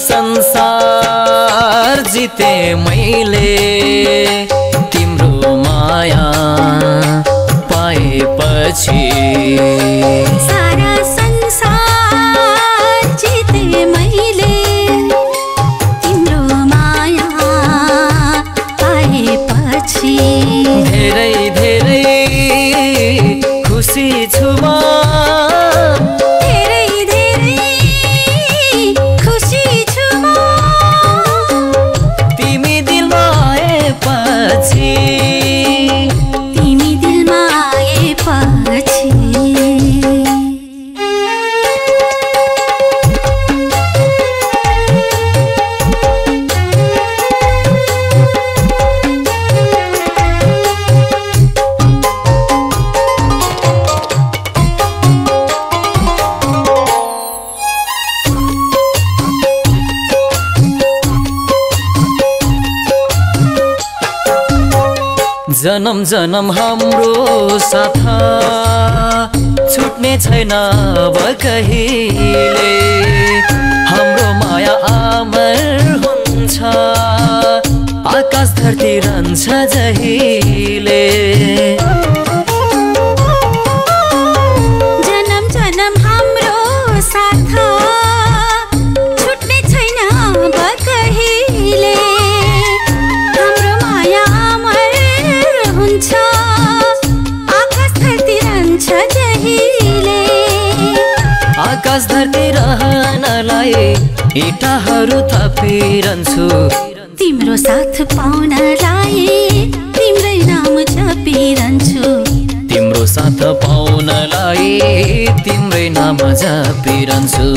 संसार जिते मैले। तिम्रो माया पाएपछि। जन्म जन्म हाम्रो साथ। छुट्ने छैन अब कहिले। हाम्रो माया अमर हुन्छ। आकाश धरती रहन्छ जहिले। आकाश धरती रहनलाई इँटाहरू थपिरहन्छु। तिम्रो साथ पाउनलाई तिम्रै नाम जपिरहन्छु। तिम्रो साथ पाउनलाई तिम्रै नाम जपिरहन्छु।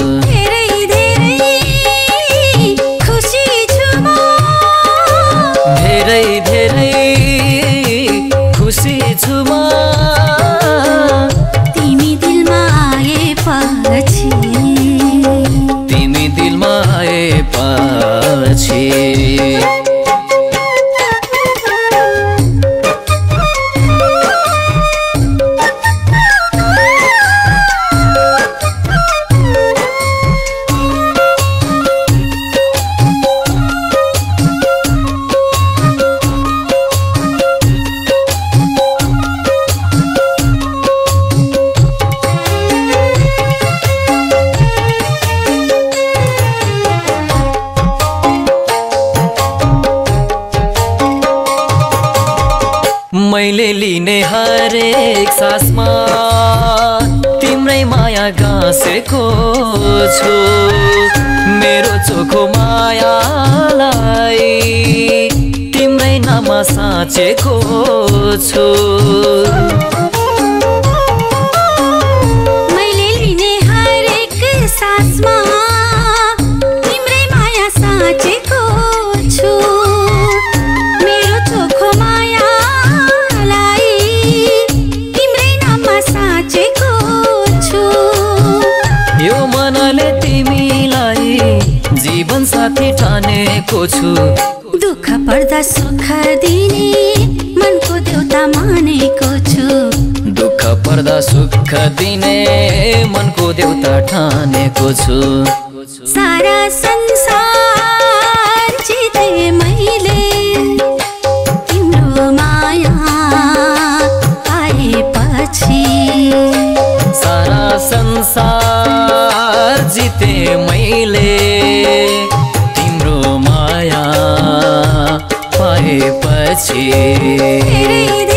起 मैले लिने हरेक सासमा तिम्रै माया गाँसेको छु। मेरो चोखो मायालाई तिम्रै नाममा साँचेको छु। साथी ठानेको छु। दुःख पर्दा सुख दिने मनको देउता मानेको छु। दुःख पर्दा सुख दिने मनको देउता ठानेको छु। सारा संसार जिते मैले तिम्रो माया पाएपछि। सारा संसार जिते मैले तिम्रो माया पाएपछि धेरै